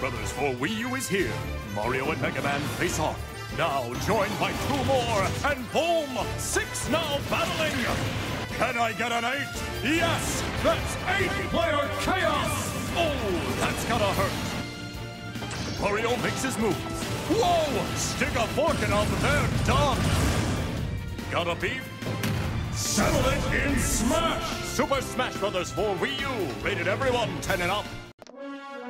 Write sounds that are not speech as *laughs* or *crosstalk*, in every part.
Brothers for Wii U is here. Mario and Mega Man face off. Now joined by two more, and boom! Six now battling! Can I get an eight? Yes! That's eight-player chaos! Oh, that's gonna hurt. Mario makes his moves. Whoa! Stick a fork in them, they're done! Got a beef? Settle it in Smash! Super Smash Brothers for Wii U, rated everyone 10 and up.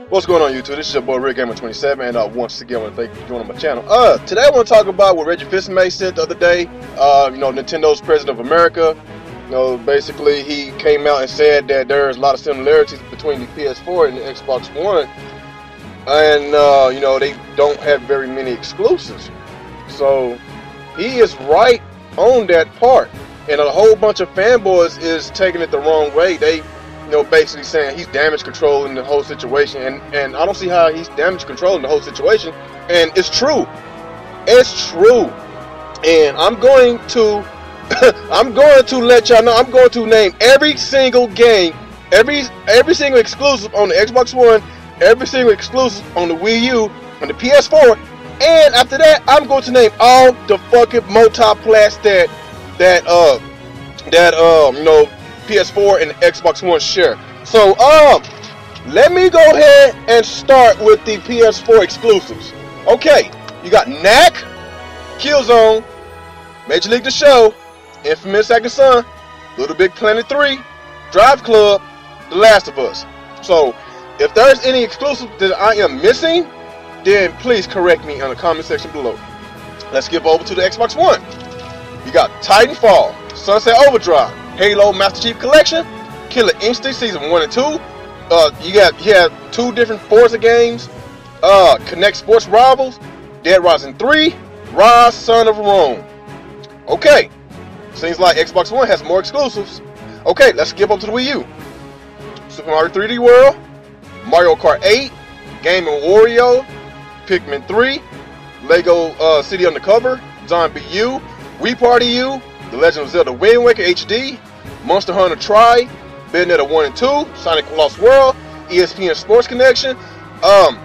What's going on YouTube? This is your boy Rick Gamer 27 and uh, once again I want to thank you for joining my channel. Uh, today I want to talk about what Reggie Fils-Aimé said the other day. Uh, you know, Nintendo's president of America. You know, basically he came out and said that there's a lot of similarities between the PS4 and the Xbox One. And, uh, you know, they don't have very many exclusives. So, he is right on that part. And a whole bunch of fanboys is taking it the wrong way. They you know, basically saying he's damage controlling the whole situation, and and I don't see how he's damage controlling the whole situation. And it's true, it's true, and I'm going to, *laughs* I'm going to let y'all know. I'm going to name every single game, every every single exclusive on the Xbox One, every single exclusive on the Wii U, on the PS4, and after that, I'm going to name all the fucking multiplats that that uh that um you know PS4 and Xbox One share. So, um, let me go ahead and start with the PS4 exclusives. Okay, you got Knack, Killzone, Major League The Show, Infamous Second Son, Little Big Planet 3, Drive Club, The Last of Us. So, if there's any exclusive that I am missing, then please correct me in the comment section below. Let's skip over to the Xbox One. You got Titanfall, Sunset Overdrive, Halo Master Chief Collection, Killer Instinct Season 1 and 2. Uh, you got you have two different Forza games, uh, Kinect Sports Rivals, Dead Rising 3, Ryse Son of Rome. Okay, seems like Xbox One has more exclusives. Okay, let's skip up to the Wii U. Super Mario 3D World, Mario Kart 8, Game & Wario, Pikmin 3, Lego uh, City Undercover, Zombie U, Wii Party U, The Legend of Zelda Wind Waker HD, Monster Hunter Tri, Bayonetta 1 and 2, Sonic Lost World, ESPN Sports Connection. Um,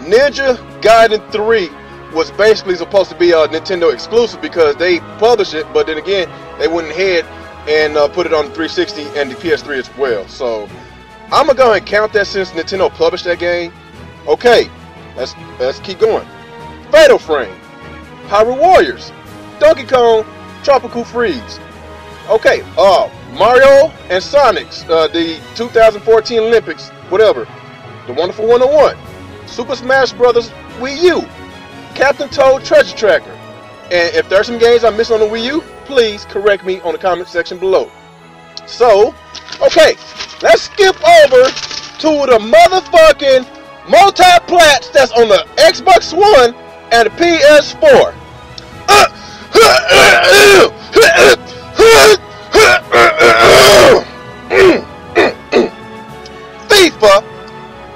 Ninja Gaiden 3 was basically supposed to be a Nintendo exclusive because they published it, but then again, they went ahead and uh, put it on the 360 and the PS3 as well. So I'm gonna go ahead and count that since Nintendo published that game. Okay, let's let's keep going. Fatal Frame, Hyrule Warriors, Donkey Kong, Tropical Freeze. Okay, uh, Mario and Sonic's, uh, the 2014 Olympics, whatever. The Wonderful 101. Super Smash Brothers Wii U. Captain Toad Treasure Tracker. And if there's some games I missed on the Wii U, please correct me on the comment section below. So, okay, let's skip over to the motherfucking multi-plats that's on the Xbox One and the PS4. FIFA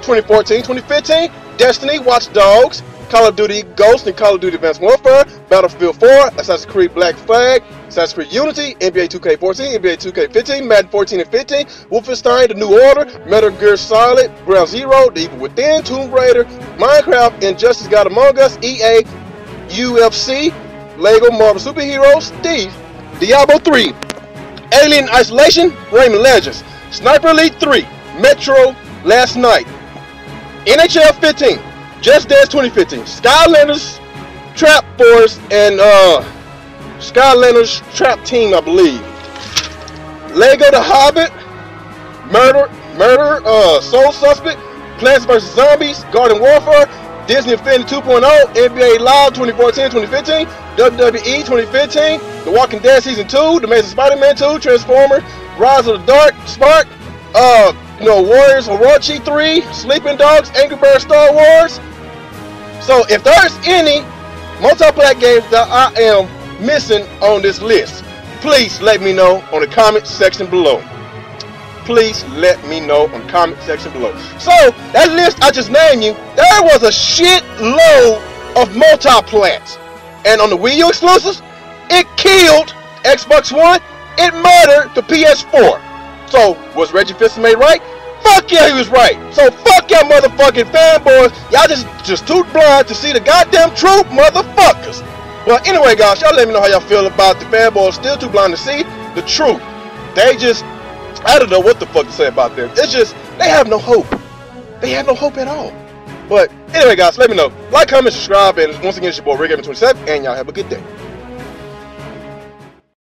2014, 2015, Destiny, Watch Dogs, Call of Duty Ghost and Call of Duty Advanced Warfare, Battlefield 4, Assassin's Creed Black Flag, Assassin's Creed Unity, NBA 2K14, NBA 2K15, Madden 14 and 15, Wolfenstein, The New Order, Metal Gear Solid, Ground Zero, The Evil Within, Tomb Raider, Minecraft, Injustice God Among Us, EA, UFC, Lego Marvel Superheroes, Steve, Diablo 3, Alien Isolation, Rayman Legends, Sniper Elite 3, Metro Last Light, NHL 15, Just Dance 2015, Skylanders Trap Force, and uh, Skylanders Trap Team, I believe. Lego The Hobbit, Murder, Murder, uh, Soul Suspect, Plants vs. Zombies, Garden Warfare, Disney Infinity 2.0, NBA Live 2014-2015, WWE 2015, The Walking Dead Season 2, The Amazing Spider-Man 2, Transformer, Rise of the Dark, Spark, uh, you know, Warriors Orochi 3, Sleeping Dogs, Angry Birds Star Wars. So if there's any multiplayer games that I am missing on this list, please let me know on the comment section below. Please let me know on the comment section below. So that list I just named you, there was a shit load of multiplats. And on the Wii U exclusives, it killed Xbox One, it murdered the PS4. So was Reggie Fils-Aimé right? fuck yeah, he was right. So fuck y'all motherfucking fanboys. Y'all just just too blind to see the goddamn truth, motherfuckers. Well, anyway, guys, y'all let me know how y'all feel about the fanboys still too blind to see the truth. They just, I don't know what the fuck to say about them. It's just, they have no hope. They have no hope at all. But anyway, guys, let me know. Like, comment, subscribe, and once again, it's your boy Rick 27 and y'all have a good day.